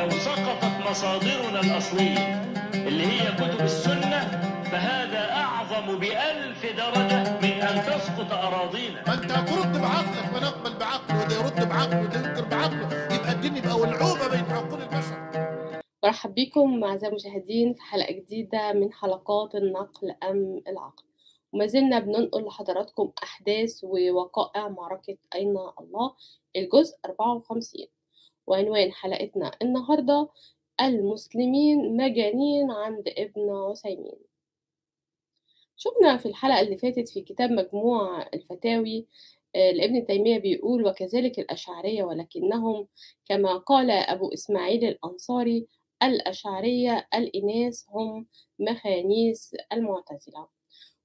لو سقطت مصادرنا الأصلية اللي هي كتب السنة فهذا أعظم بألف درجة من أن تسقط أراضينا. ما أنت هترد بعقلك ما نقبل بعقله وده يرد بعقله وده ينكر بعقله. يبقى الدين يبقى ولعوبه بين عقول البشر. برحب بكم أعزائي المشاهدين في حلقة جديدة من حلقات النقل أم العقل. وما زلنا بننقل لحضراتكم أحداث ووقائع معركة أين الله الجزء 54 وعنوان حلقتنا النهاردة المسلمين مجانين عند ابن عثيمين. شفنا في الحلقة اللي فاتت في كتاب مجموع الفتاوي آه، لابن تيمية بيقول وكذلك الأشعرية ولكنهم كما قال أبو إسماعيل الأنصاري الأشعرية الإناث هم مخانيس المعتزلة.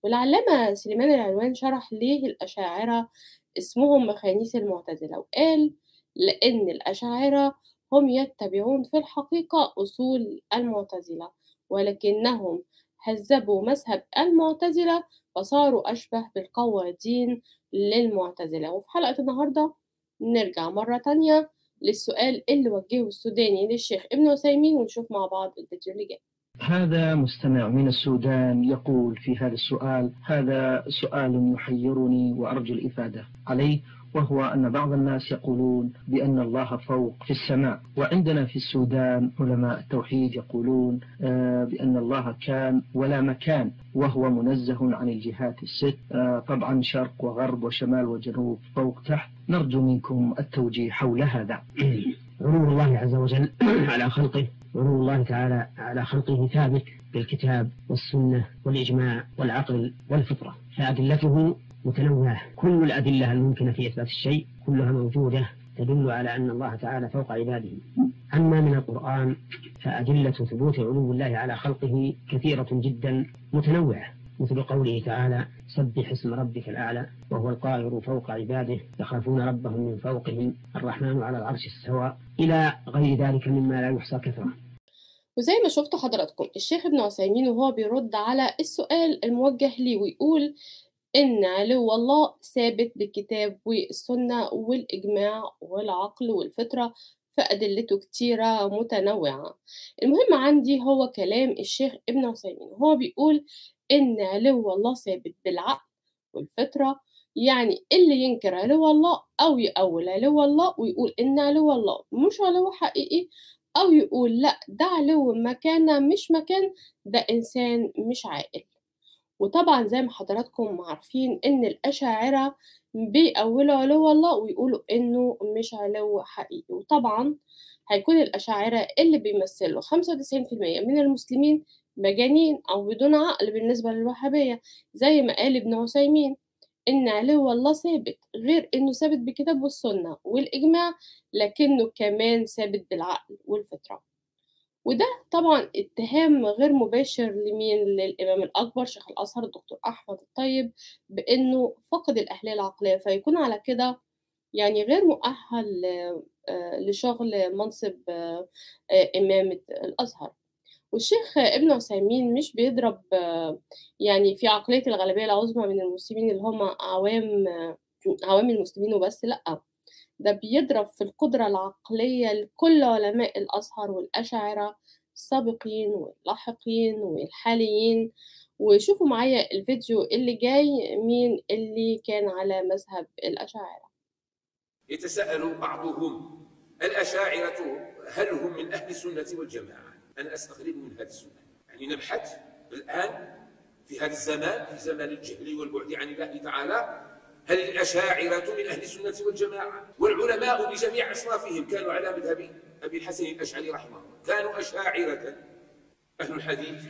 والعلامة سليمان العلوان شرح ليه الأشاعرة اسمهم مخانيس المعتزلة وقال لأن الأشاعرة هم يتبعون في الحقيقة أصول المعتزلة ولكنهم هذبوا مذهب المعتزلة فصاروا أشبه بالقوادين للمعتزلة. وفي حلقة النهاردة نرجع مرة تانية للسؤال اللي وجهه السوداني للشيخ ابن عثيمين ونشوف مع بعض الفيديو اللي جاي. هذا مستمع من السودان يقول في هذا السؤال هذا سؤال يحيرني وأرجو الإفادة عليه. وهو أن بعض الناس يقولون بأن الله فوق في السماء وعندنا في السودان علماء التوحيد يقولون آه، بأن الله كان ولا مكان وهو منزه عن الجهات الست آه، طبعا شرق وغرب وشمال وجنوب فوق تحت. نرجو منكم التوجيه حول هذا. علو الله عز وجل على خلقه علو الله تعالى على خلقه ثابت بالكتاب والسنة والإجماع والعقل والفطرة. فأدلته متنوعة. كل الأدلة الممكنة في إثبات الشيء كلها موجودة تدل على أن الله تعالى فوق عباده. أما من القرآن فأدلة ثبوت علو الله على خلقه كثيرة جدا متنوعة مثل قوله تعالى سبح اسم ربك الأعلى وهو القاهر فوق عباده. يخافون ربهم من فوقهم الرحمن على العرش استوى إلى غير ذلك مما لا يحصى كثرة. وزي ما شفتوا حضراتكم الشيخ ابن عثيمين وهو بيرد على السؤال الموجه ليه ويقول إن علو الله ثابت بالكتاب والسنة والإجماع والعقل والفطرة فأدلته كتيرة متنوعة. المهم عندي هو كلام الشيخ ابن عثيمين. هو بيقول إن علو الله ثابت بالعقل والفطرة يعني اللي ينكر علو الله أو يأول علو الله ويقول إن علو الله مش علو حقيقي أو يقول لأ ده علو مكانة مش مكان ده إنسان مش عاقل. وطبعا زي ما حضراتكم عارفين إن الأشاعرة بيأولوا علو الله ويقولوا إنه مش علو حقيقي وطبعا هيكون الأشاعرة اللي بيمثلوا 95% من المسلمين مجانين أو بدون عقل بالنسبة للوهابية زي ما قال ابن عثيمين إن علو الله ثابت غير إنه ثابت بالكتاب والسنة والإجماع لكنه كمان ثابت بالعقل والفطرة. وده طبعا اتهام غير مباشر لمين؟ للإمام الأكبر شيخ الأزهر الدكتور أحمد الطيب بإنه فقد الأهلية العقلية فيكون على كده يعني غير مؤهل آه، لشغل منصب آه، إمامة الأزهر. والشيخ ابن عثيمين مش بيضرب آه، يعني في عقلية الغالبية العظمى من المسلمين اللي هم عوام عوام المسلمين وبس لأ. ده بيضرب في القدرة العقلية لكل علماء الأزهر والأشاعرة السابقين واللاحقين والحاليين. وشوفوا معايا الفيديو اللي جاي مين اللي كان على مذهب الأشاعرة. يتساءل بعضهم الأشاعرة هل هم من أهل السنة والجماعة؟ أنا أستغرب من هذا السؤال يعني نبحث الآن في هذا الزمان في زمان الجهل والبعد عن الله تعالى هل الأشاعرة من أهل السنة والجماعة والعلماء بجميع أصنافهم كانوا على مذهب أبي الحسن الأشعري رحمه الله؟ كانوا أشاعرة. أهل الحديث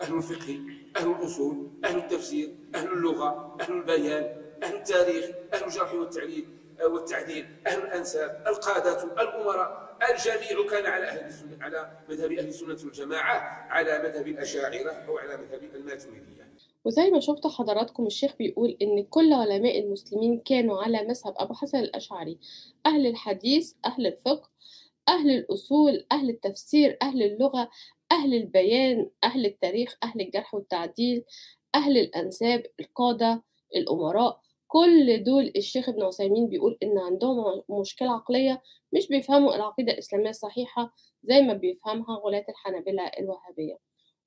أهل الفقه أهل الأصول أهل التفسير أهل اللغة أهل البيان أهل التاريخ أهل الجرح والتعديل والتعديل أهل الأنساب القادة الأمراء. الجميع كان على أهل السنة على مذهب أهل السنة والجماعة على مذهب الأشاعرة أو على مذهب الماتريدية. وزي ما شفتوا حضراتكم الشيخ بيقول إن كل علماء المسلمين كانوا على مذهب أبو حسن الأشعري. أهل الحديث أهل الفقه أهل الأصول أهل التفسير أهل اللغة أهل البيان أهل التاريخ أهل الجرح والتعديل أهل الأنساب القادة الأمراء. كل دول الشيخ ابن عثيمين بيقول إن عندهم مشكلة عقلية مش بيفهموا العقيدة الإسلامية الصحيحة زي ما بيفهمها غلاة الحنابلة الوهابية.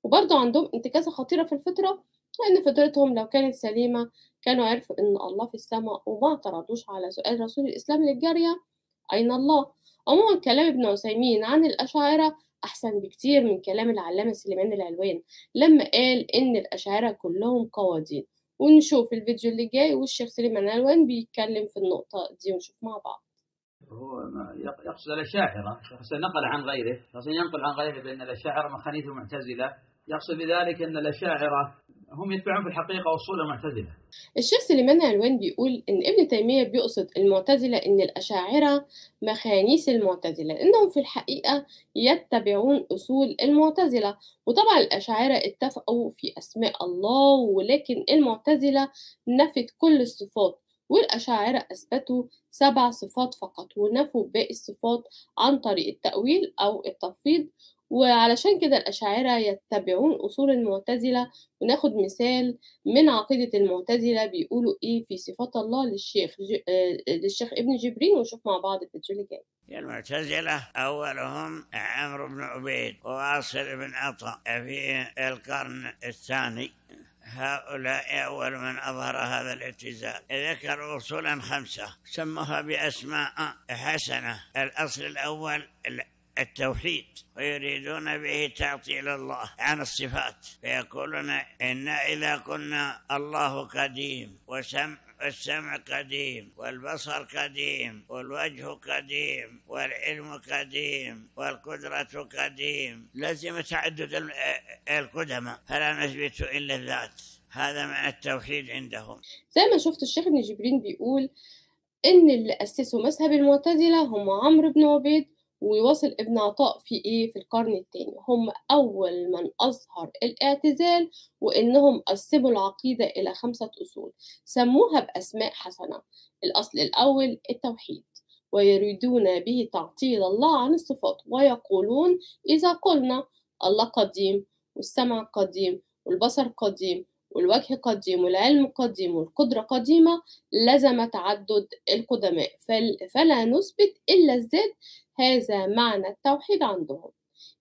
وبرضه عندهم انتكاسة خطيرة في الفطرة لأن فطرتهم لو كانت سليمة كانوا عرفوا إن الله في السماء وما اعترضوش على سؤال رسول الإسلام للجارية أين الله؟ عموما كلام ابن عثيمين عن الأشاعرة أحسن بكتير من كلام العلامة سليمان العلوان. لما قال إن الأشاعرة كلهم قوادين ونشوف الفيديو اللي جاي والشيخ سليمان العلوان بيتكلم في النقطة دي ونشوف مع بعض. هو يقصد الأشاعرة. نقل عن غيره. شخص ينقل عن غيره بأن الأشاعرة مخانيث المعتزلة يقصد بذلك أن الأشاعرة هم يتبعون في الحقيقة أصول المعتزلة الشيخ سليمان علوان بيقول إن ابن تيمية بيقصد المعتزلة إن الأشاعرة مخانيس المعتزلة لأنهم في الحقيقة يتبعون أصول المعتزلة. وطبعا الأشاعرة اتفقوا في أسماء الله ولكن المعتزلة نفت كل الصفات والأشاعرة أثبتوا سبع صفات فقط ونفوا باقي الصفات عن طريق التأويل أو التفويض وعلشان كده الأشاعرة يتبعون أصول المعتزلة وناخد مثال من عقيدة المعتزلة بيقولوا إيه في صفات الله للشيخ ج... آه للشيخ ابن جبرين ونشوف مع بعض الفيديو اللي جاي المعتزلة أولهم عمرو بن عبيد وواصل بن عطاء في القرن الثاني. هؤلاء أول من أظهر هذا الاعتزال ذكروا أصولا خمسة سموها بأسماء حسنة. الأصل الأول التوحيد ويريدون به تعطيل الله عن الصفات فيقولون إنا إذا قلنا الله قديم وسمع السمع قديم والبصر قديم والوجه قديم والعلم قديم والقدرة قديم. لازم تعدد القدماء فلا نثبت إلا الذات. هذا معنى التوحيد عندهم. زي ما شفت الشيخ ابن جبرين بيقول إن اللي أسسوا مذهب المعتزلة هم عمرو بن عبيد ويواصل ابن عطاء في إيه؟ في القرن الثاني. هم أول من أظهر الاعتزال وإنهم قسموا العقيدة إلى خمسة أصول. سموها بأسماء حسنة. الأصل الأول التوحيد. ويريدون به تعطيل الله عن الصفات ويقولون إذا قلنا الله قديم والسمع قديم والبصر قديم والوجه قديم والعلم قديم والقدرة قديمة لزم تعدد القدماء. فلا نثبت إلا الذات هذا معنى التوحيد عندهم.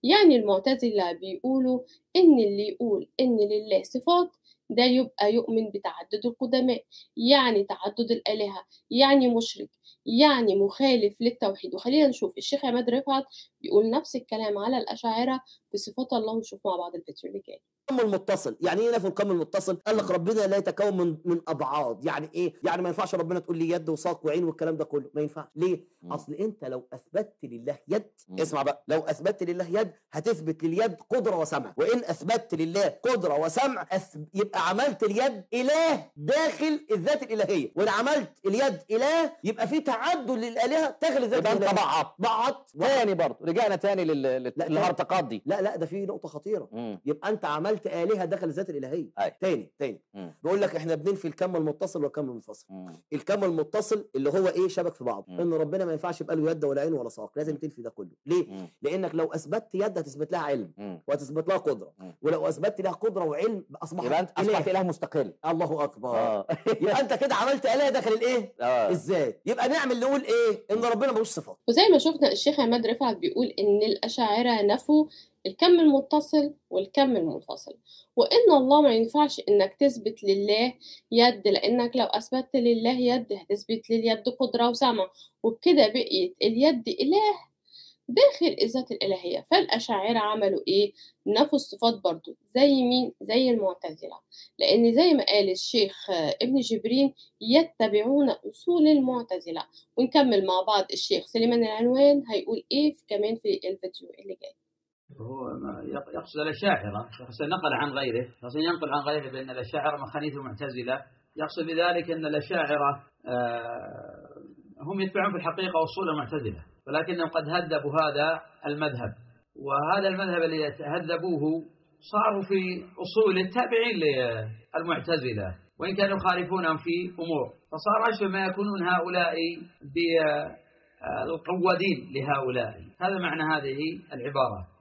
يعني المعتزلة بيقولوا إن اللي يقول إن لله صفات ده يبقى يؤمن بتعدد القدماء. يعني تعدد الآلهة يعني مشرك يعني مخالف للتوحيد. وخلينا نشوف الشيخ عماد رفعت بيقول نفس الكلام على الأشاعرة في صفات الله ونشوف مع بعض الفيديو اللي جاي. الكم المتصل. يعني إيه نفي الكم المتصل؟ قال لك ربنا لا يتكون من من أبعاد. يعني إيه؟ يعني ما ينفعش ربنا تقول لي يد وساق وعين والكلام ده كله. ما ينفعش. ليه؟ مم. أصل أنت لو أثبتت لله يد مم. اسمع بقى. لو أثبتت لله يد هتثبت لليد قدرة وسمع. وإن أثبتت لله قدرة وسمع أث... يبقى عملت اليد إله داخل الذات الإلهية. وإن عملت اليد إله يبقى في تعدد للآلهة داخل الذات يبقى أنت بعض. بعض. تاني برضه. رجعنا تاني للهرطقات دي لا لا ده في نقطة خطيرة. مم. يبقى أنت عملت آلهة داخل الذات الإلهية. أي. تاني تاني. مم. بيقول لك إحنا بننفي الكم المتصل والكم المنفصل. الكم المتصل اللي هو إيه؟ شبك في بعض. مم. إن ربنا ما ينفعش يبقى له يد ولا عين ولا ساق. لازم تنفي ده كله. ليه؟ مم. لأنك لو أثبتت يد هتثبت لها علم. وهتثبت لها قدرة. مم. ولو أثبتت لها قدرة وعلم أصبحت يبقى أنت أصبحت إله مستقل. الله أكبر. آه. يبقى أنت كده عملت اله داخل الإيه؟ آه. إزاي يبقى نعمل نقول إيه؟ إن ربنا ملوش صفات. وزي ما شفنا الشيخ عماد رفعت بيقول إن الأشاعرة نفوا الكم المتصل والكم المنفصل. وإن الله ما ينفعش إنك تثبت لله يد لأنك لو أثبتت لله يد هتثبت لليد قدرة وسمع. وبكده بقيت اليد إله داخل الذات الإلهية. فالأشاعرة عملوا إيه؟ نفوا الصفات برضو زي مين؟ زي المعتزلة. لأن زي ما قال الشيخ ابن جبرين يتبعون أصول المعتزلة. ونكمل مع بعض الشيخ سليمان العنوان هيقول إيه كمان في الفيديو اللي جاي. هو يقصد الأشاعرة. شخص نقل عن غيره. شخص ينقل عن غيره بأن الأشاعرة مخانيث المعتزلة يقصد بذلك أن الأشاعرة آه، هم يتبعون في الحقيقة أصول المعتزلة. ولكنهم قد هذبوا هذا المذهب. وهذا المذهب الذي هذبوه صاروا في أصول التابعين للمعتزلة. وإن كانوا يخالفونهم في أمور. فصار أشبه ما يكونون هؤلاء بالقوادين لهؤلاء. هذا معنى هذه العبارة.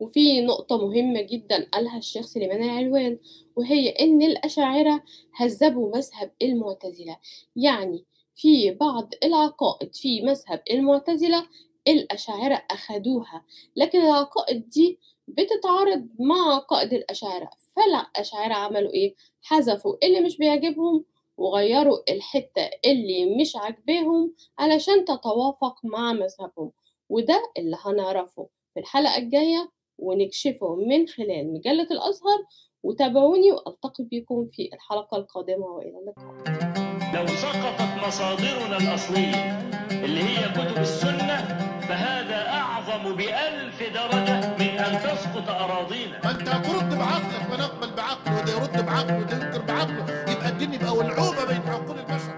وفي نقطة مهمة جدا قالها الشيخ سليمان العلوان وهي إن الأشاعرة هذبوا مذهب المعتزلة. يعني في بعض العقائد في مذهب المعتزلة الأشاعرة أخدوها لكن العقائد دي بتتعارض مع عقائد الأشاعرة. فالأشاعرة عملوا إيه؟ حذفوا اللي مش بيعجبهم وغيروا الحتة اللي مش عاجباهم علشان تتوافق مع مذهبهم. وده اللي هنعرفه في الحلقة الجاية ونكشفه من خلال مجلة الأزهر وتابعوني وألتقي بكم في الحلقة القادمة وإلى اللقاء. لو سقطت مصادرنا الأصلية اللي هي كتب السنة فهذا أعظم بألف درجة من أن تسقط أراضينا. ما أنت هترد بعقلك فنقبل بعقله وده يرد بعقله وده ينكر بعقله. يبقى الدين يبقى ولعوبه بين عقول البشر.